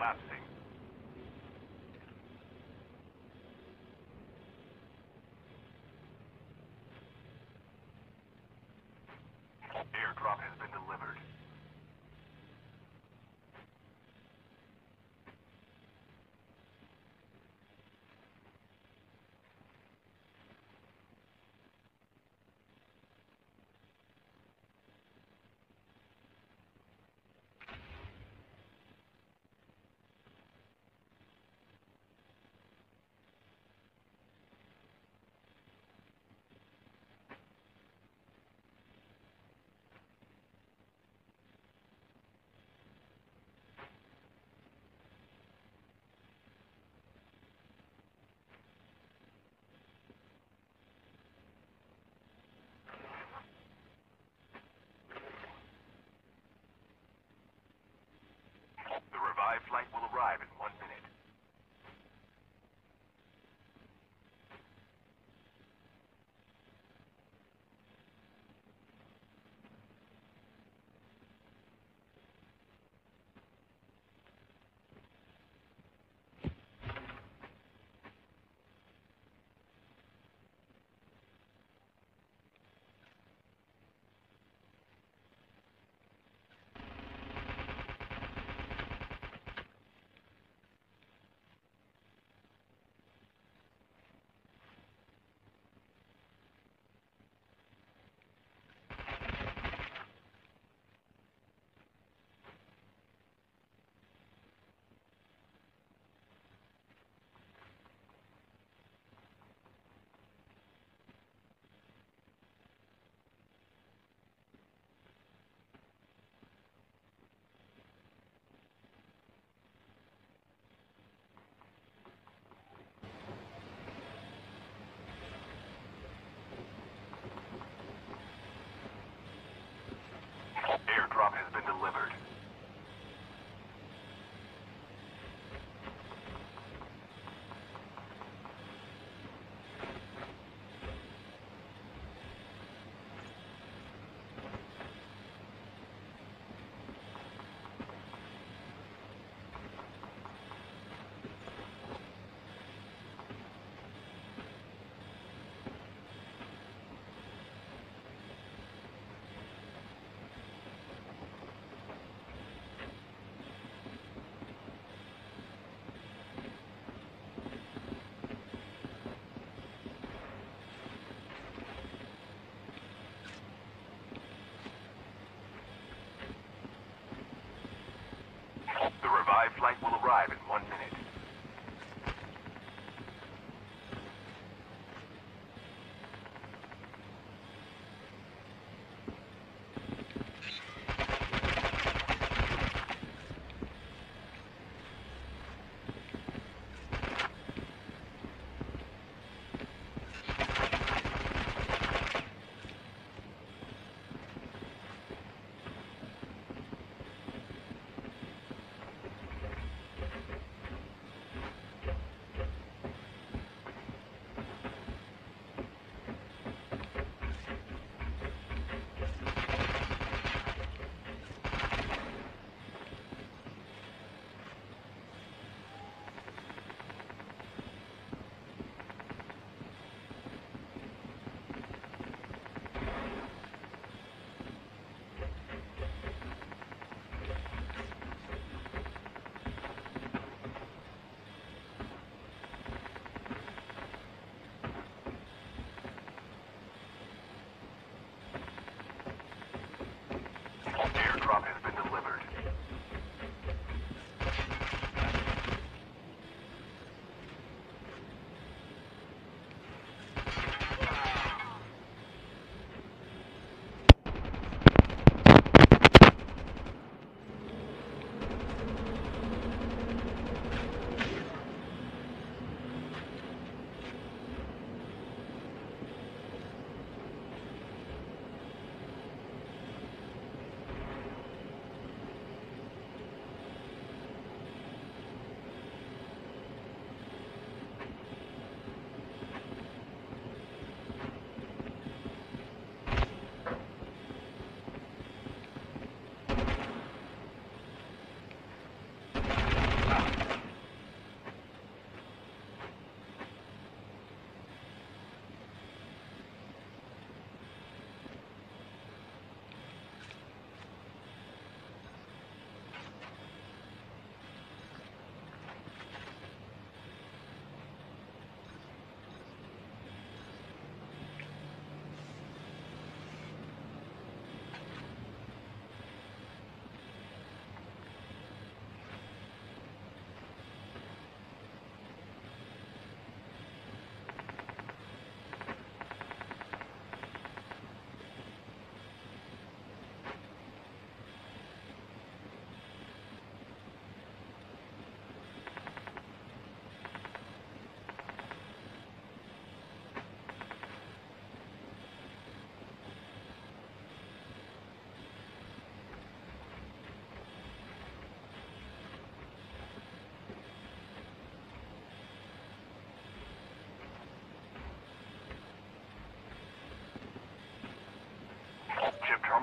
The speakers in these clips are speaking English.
left.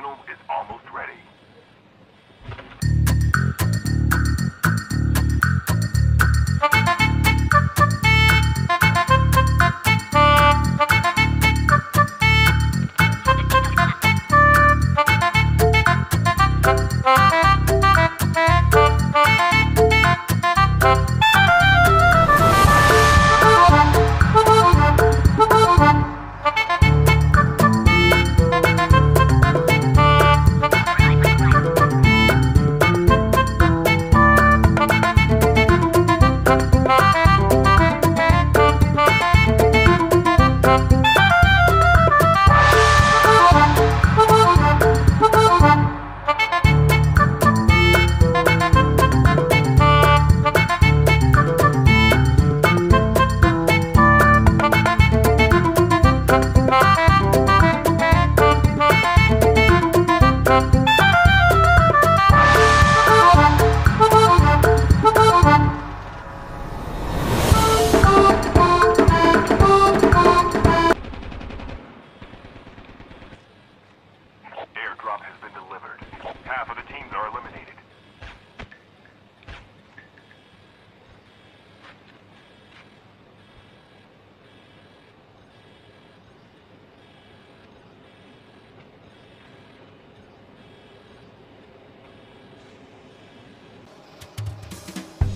terminal is almost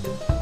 The